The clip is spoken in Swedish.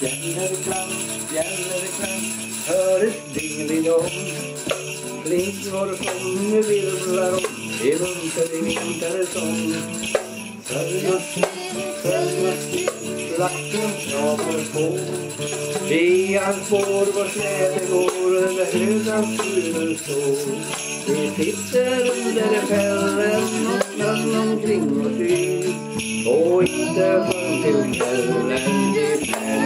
Bjällerklang, bjällerklang, hör ett dingelidong. Flingor som virvlar om i munter i vintersång. Sörjus, sörjus, lacken travar på. Vi hans spår vår släde går över höga furor så. Vi sitter under fällen och snön omkring oss yr. Och inte förrän till kvällen